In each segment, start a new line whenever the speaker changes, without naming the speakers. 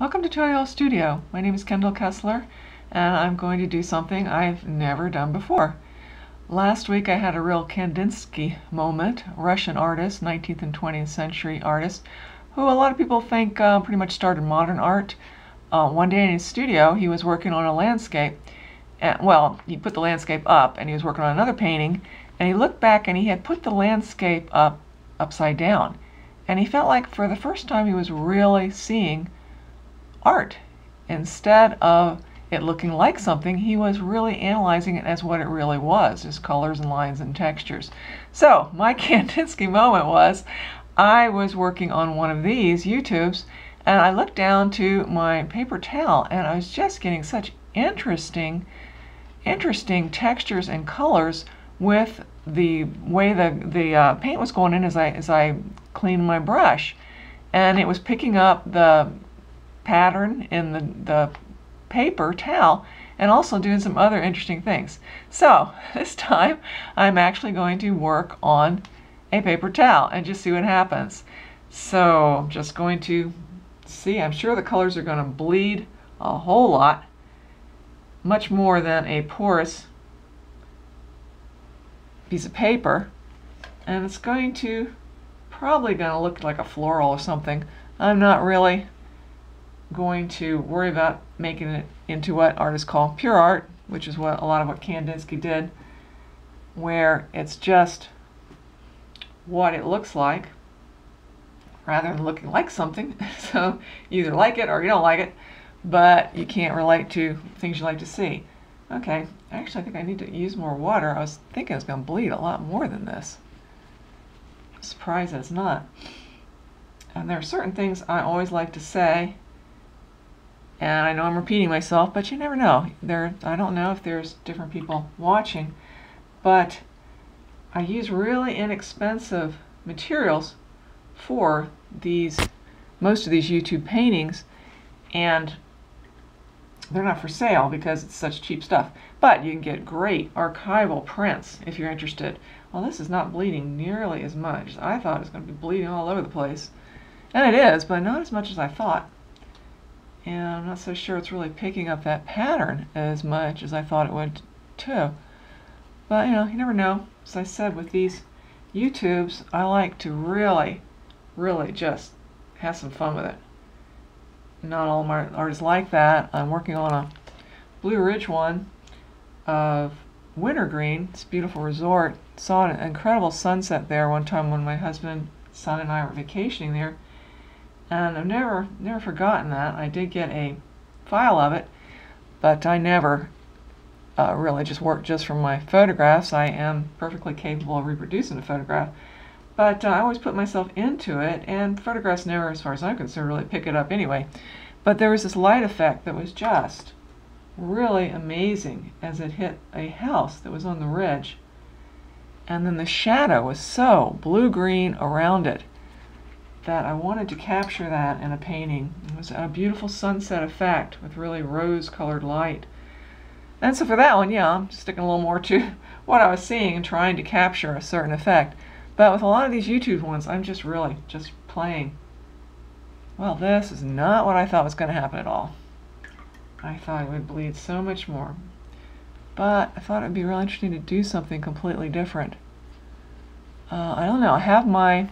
Welcome to Towhee Studio. My name is Kendall Kessler and I'm going to do something I've never done before. Last week I had a real Kandinsky moment, Russian artist, 19th and 20th century artist, who a lot of people think uh, pretty much started modern art. Uh, one day in his studio he was working on a landscape. And, well, he put the landscape up and he was working on another painting and he looked back and he had put the landscape up upside down. And he felt like for the first time he was really seeing art. Instead of it looking like something, he was really analyzing it as what it really was, just colors and lines and textures. So my Kandinsky moment was I was working on one of these YouTubes and I looked down to my paper towel and I was just getting such interesting, interesting textures and colors with the way the, the uh, paint was going in as I, as I cleaned my brush. And it was picking up the pattern in the, the paper towel and also doing some other interesting things. So this time I'm actually going to work on a paper towel and just see what happens. So I'm just going to see, I'm sure the colors are going to bleed a whole lot, much more than a porous piece of paper. And it's going to probably going to look like a floral or something. I'm not really going to worry about making it into what artists call pure art, which is what a lot of what Kandinsky did, where it's just what it looks like rather than looking like something. so you either like it or you don't like it, but you can't relate to things you like to see. Okay, actually I think I need to use more water. I was thinking I was going to bleed a lot more than this. Surprised it's not. And there are certain things I always like to say and I know I'm repeating myself, but you never know. There, I don't know if there's different people watching, but I use really inexpensive materials for these, most of these YouTube paintings, and they're not for sale because it's such cheap stuff. But you can get great archival prints if you're interested. Well, this is not bleeding nearly as much. As I thought it was going to be bleeding all over the place. And it is, but not as much as I thought and I'm not so sure it's really picking up that pattern as much as I thought it would too. But you know, you never know. As I said with these YouTubes, I like to really, really just have some fun with it. Not all my artists like that. I'm working on a Blue Ridge one of Wintergreen, this beautiful resort. Saw an incredible sunset there one time when my husband, son, and I were vacationing there and I've never never forgotten that. I did get a file of it, but I never uh, really just worked just from my photographs. I am perfectly capable of reproducing a photograph, but uh, I always put myself into it, and photographs never, as far as I'm concerned, really pick it up anyway. But there was this light effect that was just really amazing as it hit a house that was on the ridge. And then the shadow was so blue-green around it that I wanted to capture that in a painting. It was a beautiful sunset effect with really rose-colored light. And so for that one, yeah, I'm sticking a little more to what I was seeing and trying to capture a certain effect. But with a lot of these YouTube ones, I'm just really just playing. Well, this is not what I thought was going to happen at all. I thought it would bleed so much more. But I thought it would be really interesting to do something completely different. Uh, I don't know. I have my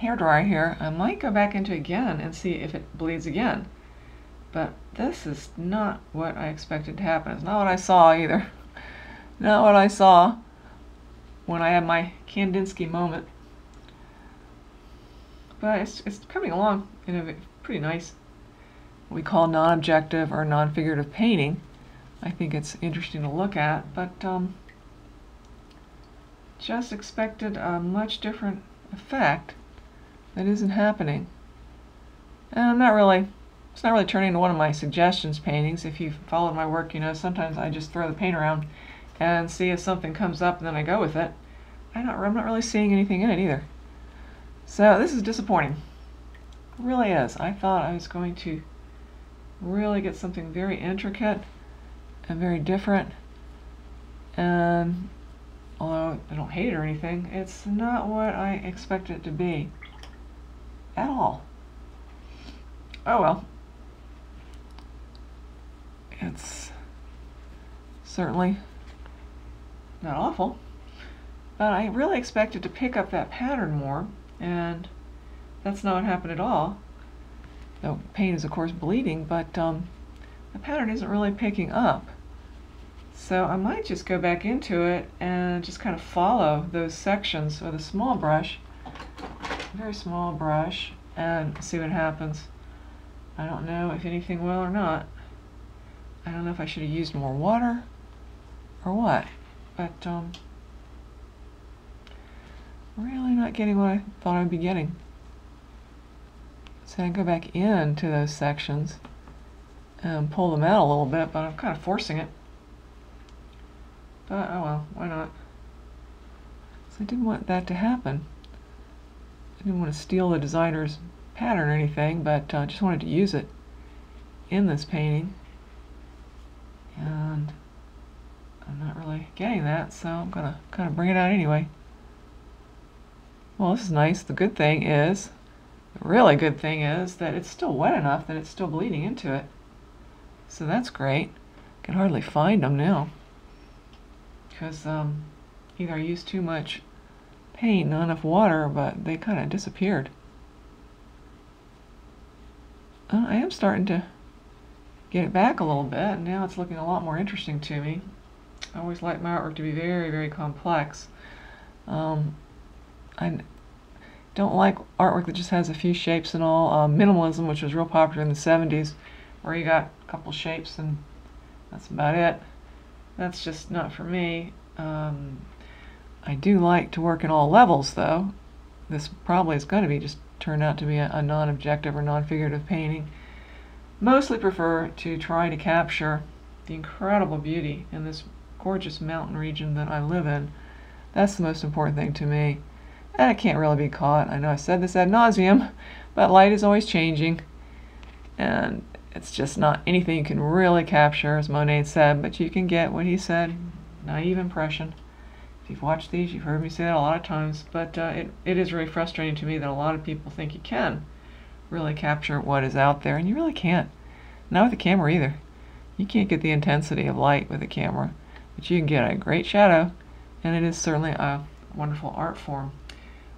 hair dryer here, I might go back into again and see if it bleeds again. But this is not what I expected to happen. It's not what I saw either. not what I saw when I had my Kandinsky moment. But it's, it's coming along in a pretty nice, what we call non-objective or non-figurative painting. I think it's interesting to look at, but um, just expected a much different effect it isn't happening. And I'm not really, it's not really turning into one of my suggestions paintings. If you've followed my work, you know sometimes I just throw the paint around and see if something comes up and then I go with it. I'm not, I'm not really seeing anything in it either. So this is disappointing. It really is. I thought I was going to really get something very intricate and very different. And although I don't hate it or anything, it's not what I expect it to be at all. oh well. It's certainly not awful. But I really expected to pick up that pattern more, and that's not what happened at all. The paint is, of course, bleeding, but um, the pattern isn't really picking up. So I might just go back into it and just kind of follow those sections with a small brush, very small brush, and see what happens. I don't know if anything will or not. I don't know if I should have used more water or what, but um, really not getting what I thought I'd be getting. So I go back into those sections and pull them out a little bit, but I'm kind of forcing it. But oh well, why not? So I didn't want that to happen. I didn't want to steal the designer's pattern or anything, but I uh, just wanted to use it in this painting. And I'm not really getting that, so I'm going to kind of bring it out anyway. Well, this is nice. The good thing is, the really good thing is that it's still wet enough that it's still bleeding into it. So that's great. I can hardly find them now. Because um, either I used too much paint, not enough water, but they kind of disappeared. Uh, I am starting to get it back a little bit, and now it's looking a lot more interesting to me. I always like my artwork to be very, very complex. Um, I don't like artwork that just has a few shapes and all. Uh, minimalism, which was real popular in the 70s, where you got a couple shapes and that's about it. That's just not for me. Um, I do like to work in all levels, though. This probably is going to be just turn out to be a, a non-objective or non-figurative painting. Mostly prefer to try to capture the incredible beauty in this gorgeous mountain region that I live in. That's the most important thing to me. And it can't really be caught. I know I said this ad nauseum, but light is always changing. And it's just not anything you can really capture, as Monet said, but you can get what he said, naive impression you've watched these, you've heard me say that a lot of times, but uh, it, it is really frustrating to me that a lot of people think you can really capture what is out there, and you really can't. Not with a camera either. You can't get the intensity of light with a camera, but you can get a great shadow, and it is certainly a wonderful art form.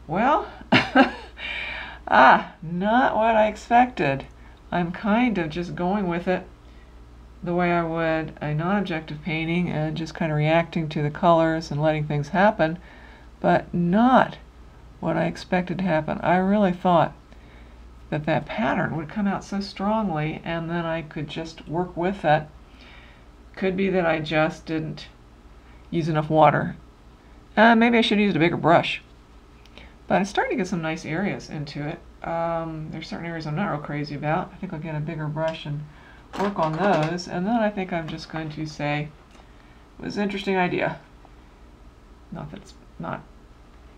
Well, ah, not what I expected. I'm kind of just going with it the way I would a non-objective painting and just kind of reacting to the colors and letting things happen, but not what I expected to happen. I really thought that that pattern would come out so strongly and then I could just work with it. Could be that I just didn't use enough water. Uh, maybe I should have used a bigger brush. But I'm starting to get some nice areas into it. Um, there's certain areas I'm not real crazy about. I think I'll get a bigger brush and work on those, and then I think I'm just going to say, it was an interesting idea. Not that it's not,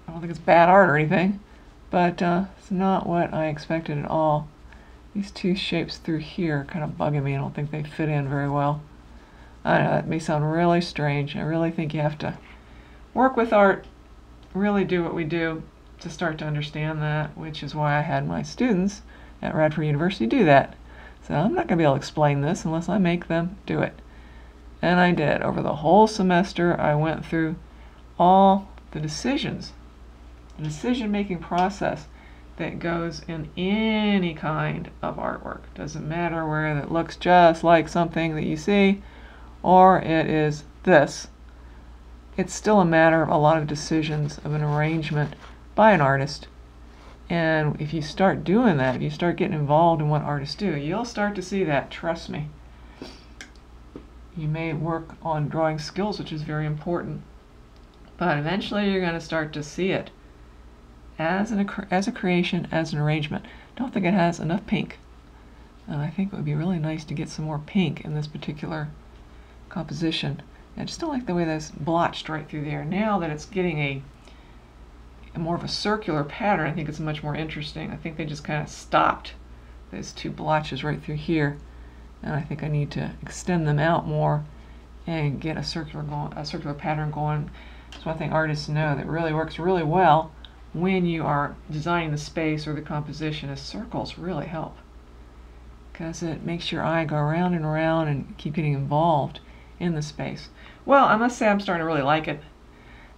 I don't think it's bad art or anything, but uh, it's not what I expected at all. These two shapes through here are kind of bugging me. I don't think they fit in very well. I know, that may sound really strange. I really think you have to work with art, really do what we do to start to understand that, which is why I had my students at Radford University do that. So I'm not going to be able to explain this unless I make them do it. And I did. Over the whole semester, I went through all the decisions, the decision-making process that goes in any kind of artwork. Doesn't matter where it looks just like something that you see or it is this. It's still a matter of a lot of decisions of an arrangement by an artist and if you start doing that, if you start getting involved in what artists do, you'll start to see that, trust me. You may work on drawing skills, which is very important, but eventually you're going to start to see it as, an, as a creation, as an arrangement. Don't think it has enough pink. And I think it would be really nice to get some more pink in this particular composition. I just don't like the way that's blotched right through there. Now that it's getting a more of a circular pattern, I think it's much more interesting. I think they just kind of stopped those two blotches right through here. And I think I need to extend them out more and get a circular going, a circular pattern going. It's one thing artists know that really works really well when you are designing the space or the composition is circles really help. because it makes your eye go around and around and keep getting involved in the space. Well, I must say I'm starting to really like it.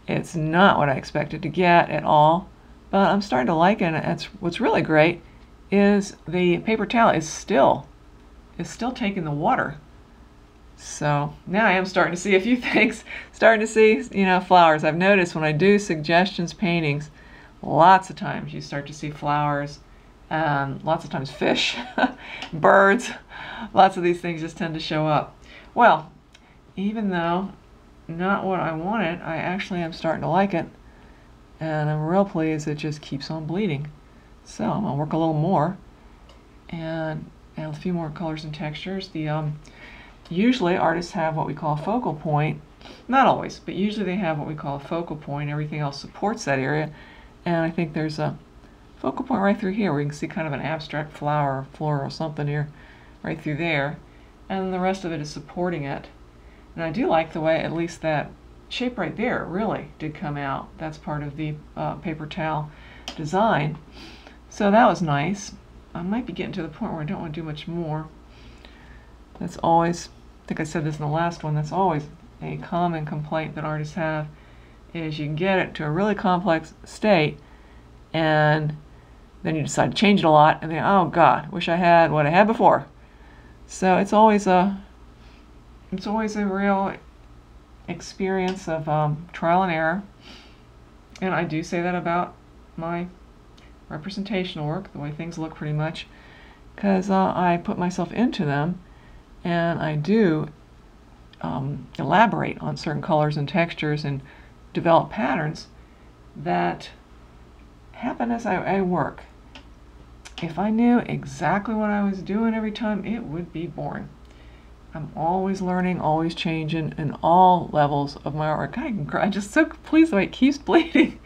It's not what I expected to get at all, but I'm starting to like it. And what's really great is the paper towel is still is still taking the water. So now I am starting to see a few things. Starting to see, you know, flowers. I've noticed when I do suggestions paintings, lots of times you start to see flowers, um, lots of times fish, birds, lots of these things just tend to show up. Well, even though not what I wanted, I actually am starting to like it. And I'm real pleased it just keeps on bleeding. So I'm gonna work a little more and add a few more colors and textures. The um, Usually artists have what we call a focal point. Not always, but usually they have what we call a focal point. Everything else supports that area. And I think there's a focal point right through here where you can see kind of an abstract flower or something here right through there. And the rest of it is supporting it. And I do like the way at least that shape right there really did come out. That's part of the uh, paper towel design. So that was nice. I might be getting to the point where I don't want to do much more. That's always, I think I said this in the last one, that's always a common complaint that artists have is you can get it to a really complex state and then you decide to change it a lot and then, oh God, wish I had what I had before. So it's always a, it's always a real experience of um, trial and error. And I do say that about my representational work, the way things look pretty much, because uh, I put myself into them and I do um, elaborate on certain colors and textures and develop patterns that happen as I, I work. If I knew exactly what I was doing every time, it would be boring. I'm always learning, always changing in all levels of my artwork. I, I'm just so pleased the way it keeps bleeding.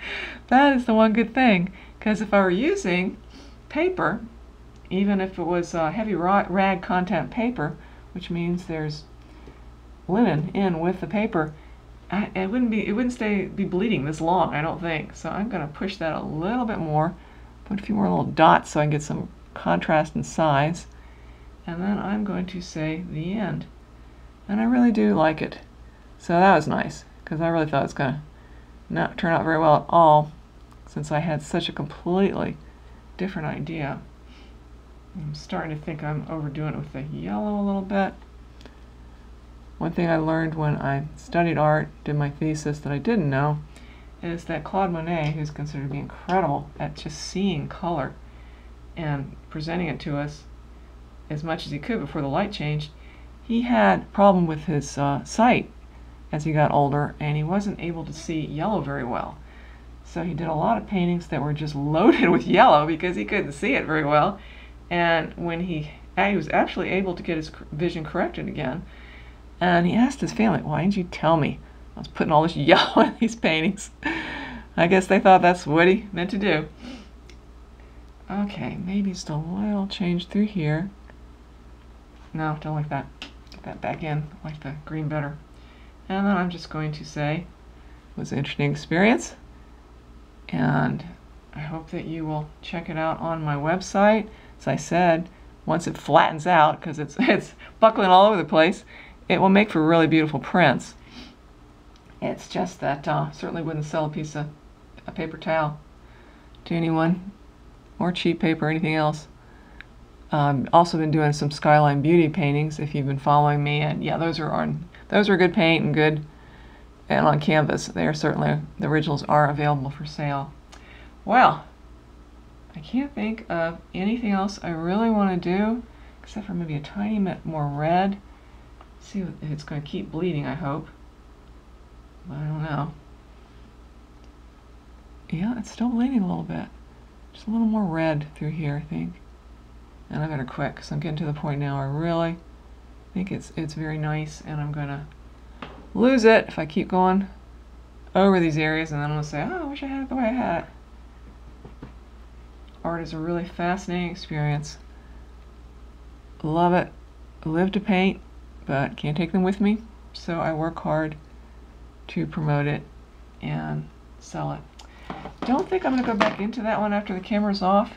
that is the one good thing. Because if I were using paper, even if it was uh, heavy rag content paper, which means there's linen in with the paper, I, it wouldn't be it wouldn't stay be bleeding this long, I don't think. So I'm going to push that a little bit more, put a few more little dots so I can get some contrast and size, and then I'm going to say the end. And I really do like it. So that was nice because I really thought it was going to not turn out very well at all since I had such a completely different idea. I'm starting to think I'm overdoing it with the yellow a little bit. One thing I learned when I studied art, did my thesis that I didn't know, is that Claude Monet, who's considered to be incredible at just seeing color and presenting it to us as much as he could before the light changed, he had problem with his uh, sight as he got older and he wasn't able to see yellow very well. So he did a lot of paintings that were just loaded with yellow because he couldn't see it very well. And when he, he was actually able to get his vision corrected again, and he asked his family, why didn't you tell me I was putting all this yellow in these paintings? I guess they thought that's what he meant to do. Okay, maybe just a little change through here. No, don't like that. Get that back in. I like the green better. And then I'm just going to say, it was an interesting experience. And I hope that you will check it out on my website as I said, once it flattens out, because it's, it's buckling all over the place, it will make for really beautiful prints. It's just that uh, certainly wouldn't sell a piece of a paper towel to anyone, or cheap paper, or anything else. Um, also been doing some Skyline Beauty paintings if you've been following me, and yeah, those are on those are good paint and good and on canvas. They are certainly the originals are available for sale. Well, I can't think of anything else I really want to do except for maybe a tiny bit more red. See if it's going to keep bleeding, I hope. I don't know. Yeah, it's still bleeding a little bit. Just a little more red through here, I think. And I'm going to quit because I'm getting to the point now where I really think it's, it's very nice and I'm going to lose it if I keep going over these areas and then I'm going to say, oh, I wish I had it the way I had it. Art is a really fascinating experience. Love it. Live to paint, but can't take them with me. So I work hard to promote it and sell it. Don't think I'm going to go back into that one after the camera's off.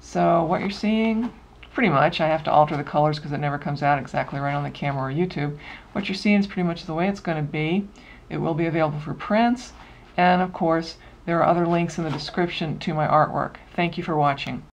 So what you're seeing pretty much. I have to alter the colors because it never comes out exactly right on the camera or YouTube. What you're seeing is pretty much the way it's going to be. It will be available for prints, and of course, there are other links in the description to my artwork. Thank you for watching.